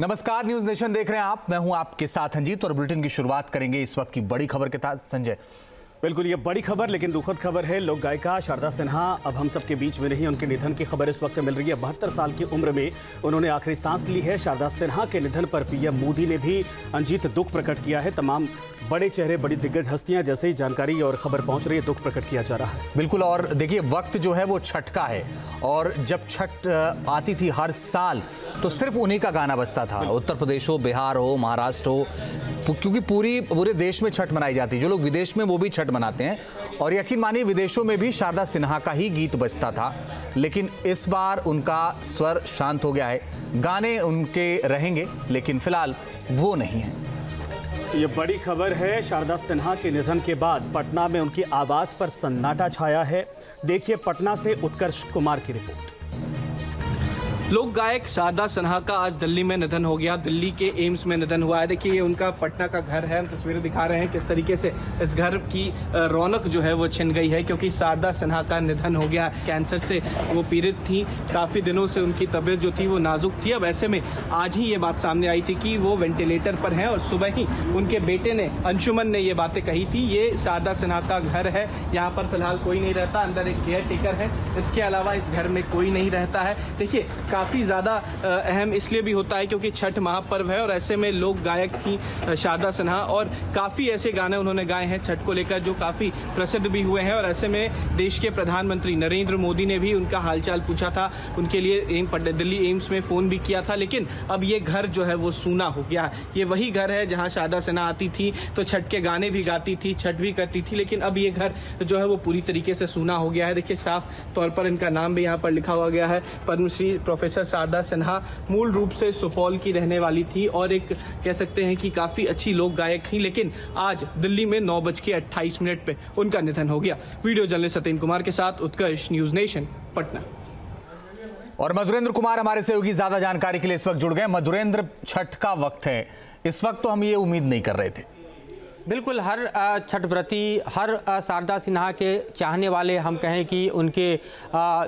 नमस्कार, news nation देख रहे हैं आप। मैं हूँ आपके साथ अंजीत और बुलेटिन की शुरुआत करेंगे इस वक्त की बड़ी खबर के साथ। संजय बिल्कुल, ये बड़ी खबर, लेकिन दुखद खबर है, लोक गायिका शारदा सिन्हा, अब हम सबके बीच में नहीं, उनके निधन की खबर इस वक्त मिल रही है। बहत्तर साल की उम्र में उन्होंने आखिरी सांस ली है। शारदा सिन्हा के निधन पर पीएम मोदी ने भी अंजीत दुख प्रकट किया है। तमाम बड़े चेहरे, बड़ी दिग्गज हस्तियाँ जैसे ही जानकारी और खबर पहुँच रही है, दुख प्रकट किया जा रहा है। बिल्कुल, और देखिए, वक्त जो है वो छठ का है, और जब छठ आती थी हर साल तो सिर्फ़ उन्हीं का गाना बजता था। उत्तर प्रदेश हो, बिहार हो, महाराष्ट्र हो क्योंकि पूरी, पूरे देश में छठ मनाई जाती है। जो लोग विदेश में, वो भी छठ मनाते हैं। और यकीन मानिए, विदेशों में भी शारदा सिन्हा का ही गीत बजता था। लेकिन इस बार उनका स्वर शांत हो गया है। गाने उनके रहेंगे, लेकिन फ़िलहाल वो नहीं है। ये बड़ी खबर है, शारदा सिन्हा के निधन के बाद पटना में उनकी आवाज़ पर सन्नाटा छाया है। देखिए पटना से उत्कर्ष कुमार की रिपोर्ट। लोक गायक शारदा सिन्हा का आज दिल्ली में निधन हो गया। दिल्ली के एम्स में निधन हुआ है। देखिए, ये उनका पटना का घर है। हम तस्वीरें दिखा रहे हैं किस तरीके से इस घर की रौनक जो है वो छिन गई है, क्योंकि शारदा सिन्हा का निधन हो गया। कैंसर से वो पीड़ित थी। काफ़ी दिनों से उनकी तबीयत जो थी वो नाजुक थी। अब ऐसे में आज ही ये बात सामने आई थी कि वो वेंटिलेटर पर हैं और सुबह ही उनके बेटे ने, अंशुमन ने ये बातें कही थी। ये शारदा सिन्हा का घर है। यहाँ पर फ़िलहाल कोई नहीं रहता। अंदर एक केयर टेकर है। इसके अलावा इस घर में कोई नहीं रहता है। देखिए काफ़ी ज़्यादा अहम इसलिए भी होता है क्योंकि छठ महापर्व है और ऐसे में लोक गायक थी शारदा सिन्हा और काफ़ी ऐसे गाने उन्होंने गाए हैं छठ को लेकर जो काफ़ी प्रसिद्ध भी हुए हैं और ऐसे में देश के प्रधानमंत्री नरेंद्र मोदी ने भी उनका हालचाल पूछा था। उनके लिए एम दिल्ली एम्स में फ़ोन भी किया था, लेकिन अब ये घर जो है वो सूना हो गया ये वही घर है जहाँ शारदा सिन्हा आती थी तो छठ के गाने भी गाती थी, छठ भी करती थी, लेकिन अब ये घर जो है वो पूरी तरीके से सूना हो गया है। देखिए, साफ़ तौर पर इनका नाम भी यहाँ पर लिखा हुआ गया है। पद्मश्री, प्रोफेसर शारदा सिन्हा मूल रूप से सुपौल की रहने वाली थी और एक कह सकते हैं कि काफ़ी अच्छी लोक गायक थी लेकिन आज दिल्ली में नौ बज के अट्ठाईस मिनट पे उनका निधन हो गया। वीडियो जर्नलिस्ट सत्यन कुमार के साथ उत्कर्ष न्यूज़ नेशन पटना। और मधुरेंद्र कुमार हमारे सहयोगी ज़्यादा जानकारी के लिए इस वक्त जुड़ गए। मधुरेंद्र छठ का वक्त है। इस वक्त तो हम ये उम्मीद नहीं कर रहे थे। बिल्कुल हर छठ व्रती हर शारदा सिन्हा के चाहने वाले हम कहें कि उनके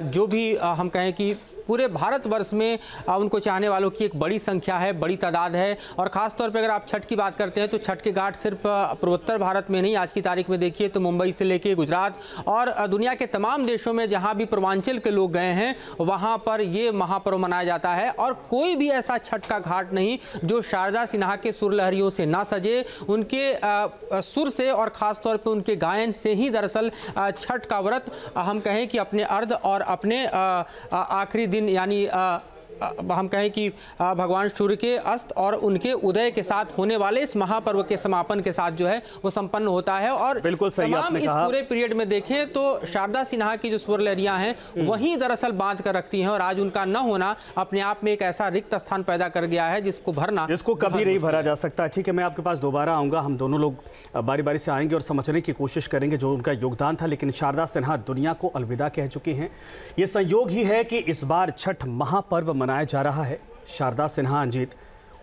जो भी हम कहें कि पूरे भारतवर्ष में उनको चाहने वालों की एक बड़ी संख्या है, बड़ी तादाद है। और ख़ासतौर पर अगर आप छठ की बात करते हैं तो छठ के घाट सिर्फ़ पूर्वोत्तर भारत में नहीं, आज की तारीख में देखिए तो मुंबई से लेके गुजरात और दुनिया के तमाम देशों में जहाँ भी पूर्वांचल के लोग गए हैं, वहाँ पर ये महापर्व मनाया जाता है। और कोई भी ऐसा छठ का घाट नहीं, जो शारदा सिन्हा के सुर लहरियों से ना सजे, उनके सुर से और ख़ास तौर पे उनके गायन से ही दरअसल छठ का व्रत हम कहें कि अपने अर्ध और अपने आखिरी दिन यानी हम कहें कि भगवान सूर्य के अस्त और उनके उदय के साथ होने वाले इस महापर्व के समापन के साथ जो है वो संपन्न होता है और बिल्कुल सही तमाम आपने इस पूरे पीरियड में देखें तो शारदा सिन्हा की जो स्वर लहरियाँ हैं वही दरअसल बाँध कर रखती हैं और आज उनका न होना अपने आप में एक ऐसा रिक्त स्थान पैदा कर गया है जिसको भरना जिसको कभी नहीं भरा जा सकता। ठीक है मैं आपके पास दोबारा आऊँगा। हम दोनों लोग बारी बारी से आएँगे और समझने की कोशिश करेंगे जो उनका योगदान था लेकिन शारदा सिन्हा दुनिया को अलविदा कह चुकी हैं। ये संयोग ही है कि इस बार छठ महापर्व मनाया जा रहा है। शारदा सिन्हा अंजीत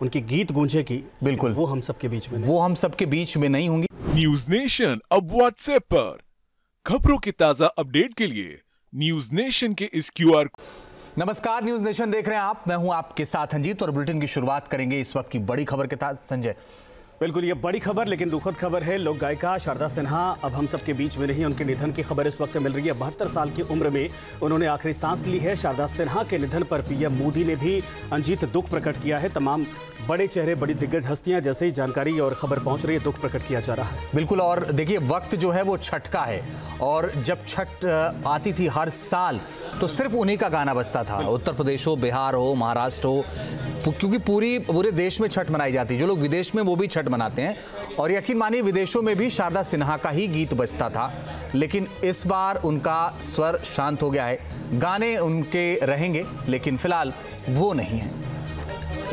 उनकी गीत गूंजेगी बिल्कुल। वो हम सबके बीच में नहीं। वो हम सबके बीच में नहीं होंगी। न्यूज़ नेशन अब व्हाट्सएप पर। खबरों की ताज़ा अपडेट के लिए न्यूज़ नेशन के इस क्यू आर नमस्कार न्यूज़ नेशन देख रहे हैं आप। मैं हूँ आपके साथ अंजीत और बुलेटिन की शुरुआत करेंगे इस वक्त की बड़ी खबर के साथ। संजय बिल्कुल ये बड़ी खबर लेकिन दुखद खबर है लोक गायिका शारदा सिन्हा अब हम सबके बीच में नहीं उनके निधन की खबर इस वक्त मिल रही है। बहत्तर साल की उम्र में उन्होंने आखिरी सांस ली है। शारदा सिन्हा के निधन पर पीएम मोदी ने भी अंजीत दुख प्रकट किया है। तमाम बड़े चेहरे बड़ी दिग्गज हस्तियाँ जैसे ही जानकारी और खबर पहुँच रही है दुख प्रकट किया जा रहा है। बिल्कुल और देखिए वक्त जो है वो छठ का है और जब छठ आती थी हर साल तो सिर्फ़ उन्हीं का गाना बजता था। उत्तर प्रदेश हो बिहार हो महाराष्ट्र हो क्योंकि पूरी, पूरे देश में छठ मनाई जाती है। जो लोग विदेश में, वो भी छठ मनाते हैं। और यकीन मानिए, विदेशों में भी शारदा सिन्हा का ही गीत बजता था। लेकिन इस बार उनका स्वर शांत हो गया है। गाने उनके रहेंगे, लेकिन फ़िलहाल वो नहीं है।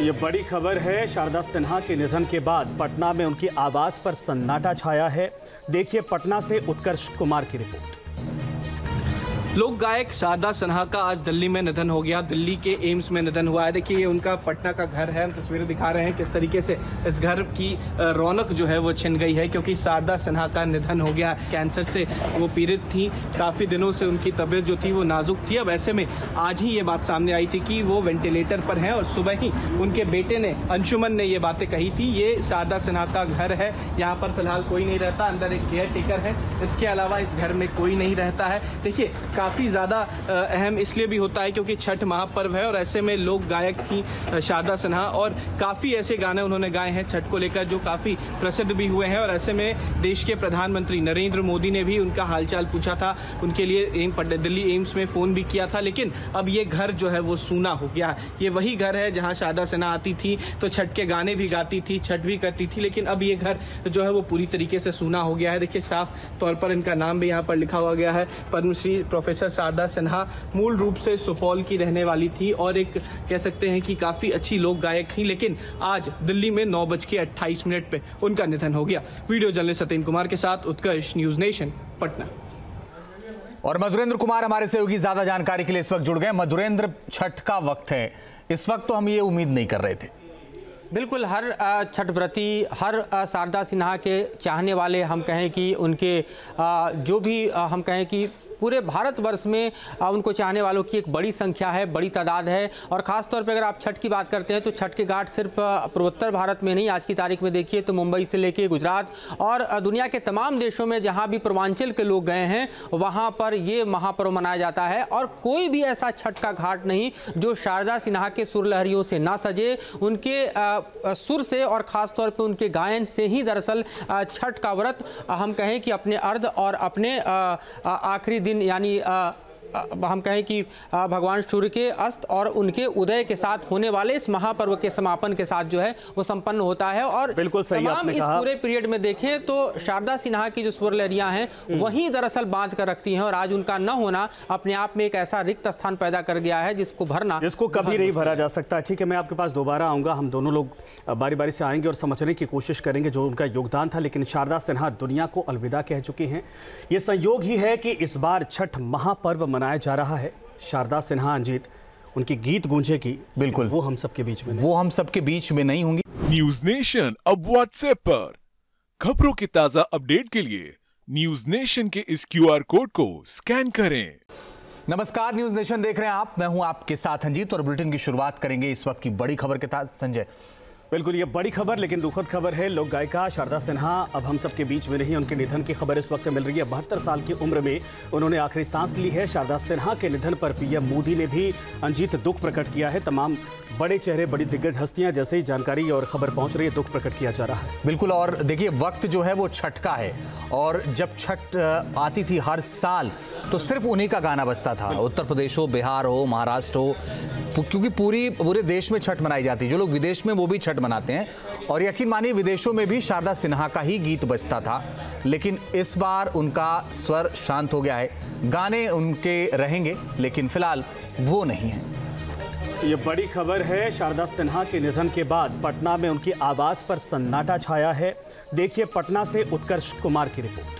ये बड़ी खबर है, शारदा सिन्हा के निधन के बाद पटना में उनकी आवाज़ पर सन्नाटा छाया है। देखिए पटना से उत्कर्ष कुमार की रिपोर्ट। लोक गायक शारदा सिन्हा का आज दिल्ली में निधन हो गया। दिल्ली के एम्स में निधन हुआ है। देखिए, ये उनका पटना का घर है। तस्वीरें दिखा रहे हैं किस तरीके से इस घर की रौनक जो है वो छिन गई है, क्योंकि शारदा सिन्हा का निधन हो गया। कैंसर से वो पीड़ित थी। काफ़ी दिनों से उनकी तबीयत जो थी वो नाजुक थी। अब ऐसे में आज ही ये बात सामने आई थी कि वो वेंटिलेटर पर है और सुबह ही उनके बेटे ने, अंशुमन ने ये बातें कही थी। ये शारदा सिन्हा का घर है। यहाँ पर फ़िलहाल कोई नहीं रहता। अंदर एक केयर टेकर है। इसके अलावा इस घर में कोई नहीं रहता है। देखिए काफ़ी ज़्यादा अहम इसलिए भी होता है क्योंकि छठ महापर्व है और ऐसे में लोक गायक थी शारदा सिन्हा और काफ़ी ऐसे गाने उन्होंने गाए हैं छठ को लेकर जो काफ़ी प्रसिद्ध भी हुए हैं और ऐसे में देश के प्रधानमंत्री नरेंद्र मोदी ने भी उनका हालचाल पूछा था। उनके लिए एम दिल्ली एम्स में फ़ोन भी किया था, लेकिन अब ये घर जो है वो सूना हो गया। ये वही घर है जहाँ शारदा सिन्हा आती थी तो छठ के गाने भी गाती थी, छठ भी करती थी, लेकिन अब ये घर जो है वो पूरी तरीके से सूना हो गया है। देखिए, साफ़ तौर पर इनका नाम भी यहाँ पर लिखा हुआ गया है। पद्मश्री प्रोफेसर शारदा सिन्हा मूल रूप से सुपौल की रहने वाली थी और एक कह सकते हैं कि काफ़ी अच्छी लोक गायक थी लेकिन आज दिल्ली में नौ बज के अट्ठाईस मिनट पे उनका निधन हो गया। वीडियो जर्नलिस्ट सत्यन कुमार के साथ उत्कर्ष न्यूज़ नेशन पटना। और मधुरेंद्र कुमार हमारे सहयोगी ज़्यादा जानकारी के लिए इस वक्त जुड़ गए। मधुरेंद्र छठ का वक्त है। इस वक्त तो हम ये उम्मीद नहीं कर रहे थे। बिल्कुल हर छठ व्रती हर शारदा सिन्हा के चाहने वाले हम कहें कि उनके जो भी हम कहें कि पूरे भारतवर्ष में उनको चाहने वालों की एक बड़ी संख्या है, बड़ी तादाद है। और ख़ासतौर पर अगर आप छठ की बात करते हैं तो छठ के घाट सिर्फ़ पूर्वोत्तर भारत में नहीं, आज की तारीख में देखिए तो मुंबई से लेके गुजरात और दुनिया के तमाम देशों में जहाँ भी पूर्वांचल के लोग गए हैं, वहाँ पर ये महापर्व मनाया जाता है। और कोई भी ऐसा छठ का घाट नहीं जो शारदा सिन्हा के सुर लहरियों से ना सजे, उनके सुर से और ख़ास तौर पर उनके गायन से ही दरअसल छठ का व्रत हम कहें कि अपने अर्ध और अपने आखिरी दिन यानी हम कहें कि भगवान सूर्य के अस्त और उनके उदय के साथ होने वाले इस महापर्व के समापन के साथ जो है वो संपन्न होता है और बिल्कुल सही तमाम इस पूरे पीरियड में देखें तो शारदा सिन्हा की जो स्वर लहरियाँ हैं हम्म। वही दरअसल बाँध कर रखती हैं और आज उनका न होना अपने आप में एक ऐसा रिक्त स्थान पैदा कर गया है जिसको भरना जिसको कभी नहीं भरा जा सकता। ठीक है मैं आपके पास दोबारा आऊँगा। हम दोनों लोग बारी बारी से आएँगे और समझने की कोशिश करेंगे जो उनका योगदान था लेकिन शारदा सिन्हा दुनिया को अलविदा कह चुकी हैं। ये संयोग ही है कि इस बार छठ महापर्व मनाया जा रहा है शारदा सिन्हा अंजीत उनकी गीत गूंजे की बिल्कुल। वो हम सबके बीच में वो हम सबके बीच में नहीं होंगी। न्यूज़ नेशन अब व्हाट्सएप पर। खबरों की ताज़ा अपडेट के लिए न्यूज़ नेशन के इस क्यूआर कोड को स्कैन करें। नमस्कार न्यूज़ नेशन देख रहे हैं आप। मैं हूँ आपके साथ अंजीत और बुलेटिन की शुरुआत करेंगे इस वक्त की बड़ी खबर के साथ। संजय बिल्कुल ये बड़ी खबर लेकिन दुखद खबर है लोक गायिका शारदा सिन्हा अब हम सबके बीच में नहीं उनके निधन की खबर इस वक्त मिल रही है। बहत्तर साल की उम्र में उन्होंने आखिरी सांस ली है। शारदा सिन्हा के निधन पर पीएम मोदी ने भी अंजीत दुख प्रकट किया है। तमाम बड़े चेहरे बड़ी दिग्गज हस्तियाँ जैसे ही जानकारी और खबर पहुँच रही है दुख प्रकट किया जा रहा है। बिल्कुल और देखिए वक्त जो है वो छठ का है। और जब छठ आती थी हर साल तो सिर्फ़ उन्हीं का गाना बजता था। उत्तर प्रदेश हो बिहार हो महाराष्ट्र हो क्योंकि पूरी, पूरे देश में छठ मनाई जाती है। जो लोग विदेश में वो भी छठ मनाते हैं। और यकीन मानिए, विदेशों में भी शारदा सिन्हा का ही गीत बजता था। लेकिन इस बार उनका स्वर शांत हो गया है। गाने उनके रहेंगे, लेकिन फ़िलहाल वो नहीं है। ये बड़ी खबर है, शारदा सिन्हा के निधन के बाद पटना में उनकी आवाज़ पर सन्नाटा छाया है। देखिए पटना से उत्कर्ष कुमार की रिपोर्ट।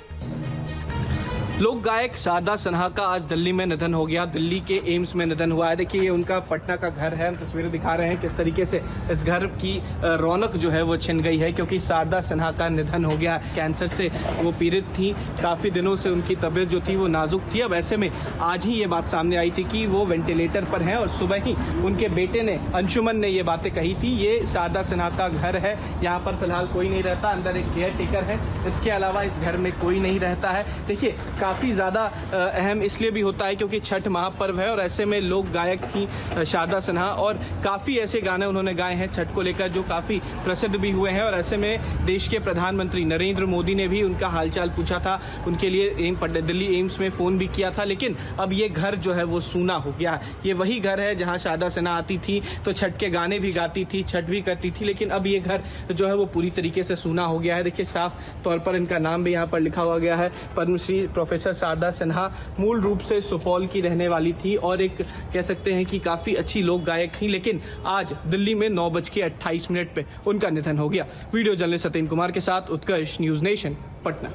लोक गायक शारदा सिन्हा का आज दिल्ली में निधन हो गया। दिल्ली के एम्स में निधन हुआ है। देखिए, ये उनका पटना का घर है। तस्वीरें दिखा रहे हैं किस तरीके से इस घर की रौनक जो है वो छिन गई है, क्योंकि शारदा सिन्हा का निधन हो गया। कैंसर से वो पीड़ित थी। काफ़ी दिनों से उनकी तबीयत जो थी वो नाजुक थी। अब ऐसे में आज ही ये बात सामने आई थी कि वो वेंटिलेटर पर है और सुबह ही उनके बेटे ने, अंशुमन ने ये बातें कही थी। ये शारदा सिन्हा का घर है। यहाँ पर फ़िलहाल कोई नहीं रहता। अंदर एक केयर टेकर है। इसके अलावा इस घर में कोई नहीं रहता है। देखिए काफ़ी ज़्यादा अहम इसलिए भी होता है क्योंकि छठ महापर्व है और ऐसे में लोक गायक थी शारदा सिन्हा और काफ़ी ऐसे गाने उन्होंने गाए हैं छठ को लेकर जो काफ़ी प्रसिद्ध भी हुए हैं और ऐसे में देश के प्रधानमंत्री नरेंद्र मोदी ने भी उनका हालचाल पूछा था, उनके लिए एम दिल्ली एम्स में फ़ोन भी किया था, लेकिन अब ये घर जो है वो सूना हो गया ये वही घर है जहाँ शारदा सिन्हा आती थी तो छठ के गाने भी गाती थी, छठ भी करती थी, लेकिन अब ये घर जो है वो पूरी तरीके से सूना हो गया है। देखिए, साफ़ तौर पर इनका नाम भी यहाँ पर लिखा हुआ गया है, पद्मश्री प्रोफेसर प्रोफेसर शारदा सिन्हा मूल रूप से सुपौल की रहने वाली थी और एक कह सकते हैं कि काफ़ी अच्छी लोक गायक थी लेकिन आज दिल्ली में नौ बज के अट्ठाईस मिनट पे उनका निधन हो गया। वीडियो जर्नलिस्ट सत्यन कुमार के साथ उत्कर्ष न्यूज़ नेशन पटना।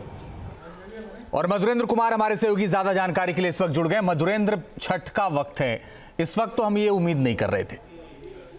और मधुरेंद्र कुमार हमारे सहयोगी ज़्यादा जानकारी के लिए इस वक्त जुड़ गए। मधुरेंद्र छठ का वक्त है। इस वक्त तो हम ये उम्मीद नहीं कर रहे थे।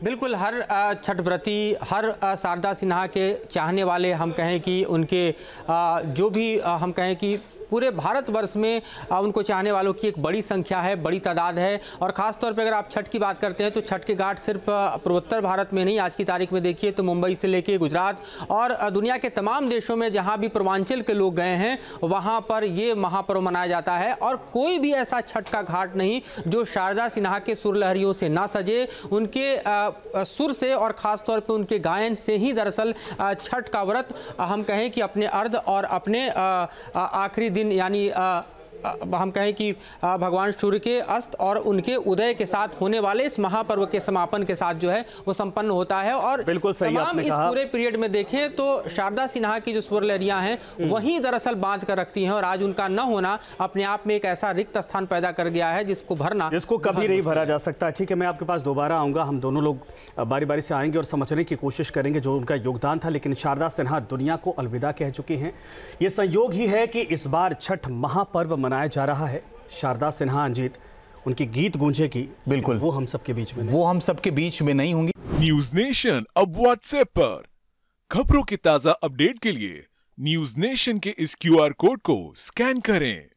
बिल्कुल हर छठ व्रती हर शारदा सिन्हा के चाहने वाले हम कहें कि उनके जो भी हम कहें कि पूरे भारतवर्ष में उनको चाहने वालों की एक बड़ी संख्या है, बड़ी तादाद है। और ख़ासतौर पर अगर आप छठ की बात करते हैं तो छठ के घाट सिर्फ़ पूर्वोत्तर भारत में नहीं, आज की तारीख में देखिए तो मुंबई से लेके गुजरात और दुनिया के तमाम देशों में जहाँ भी पूर्वांचल के लोग गए हैं, वहाँ पर ये महापर्व मनाया जाता है। और कोई भी ऐसा छठ का घाट नहीं, जो शारदा सिन्हा के सुरलहरियों से ना सजे, उनके सुर से और ख़ास तौर पे उनके गायन से ही दरअसल छठ का व्रत हम कहें कि अपने अर्ध और अपने आखिरी दिन यानी हम कहें कि भगवान सूर्य के अस्त और उनके उदय के साथ होने वाले इस महापर्व के समापन के साथ जो है वो संपन्न होता है और बिल्कुल सही तमाम इस। पूरे पीरियड में देखें तो शारदा सिन्हा की जो स्वर लहरियाँ हैं वही दरअसल बाँध कर रखती हैं और आज उनका न होना अपने आप में एक ऐसा रिक्त स्थान पैदा कर गया है जिसको भरना जिसको कभी नहीं भरा जा सकता। ठीक है मैं आपके पास दोबारा आऊँगा। हम दोनों लोग बारी बारी से आएँगे और समझने की कोशिश करेंगे जो उनका योगदान था लेकिन शारदा सिन्हा दुनिया को अलविदा कह चुकी हैं। ये संयोग ही है कि इस बार छठ महापर्व मनाया जा रहा है शारदा सिन्हा अंजीत उनकी गीत गूंजे की बिल्कुल। वो हम सबके बीच में वो हम सबके बीच में नहीं होंगी। न्यूज़ नेशन अब व्हाट्सएप पर। खबरों की ताज़ा अपडेट के लिए न्यूज़ नेशन के इस क्यूआर कोड को स्कैन करें।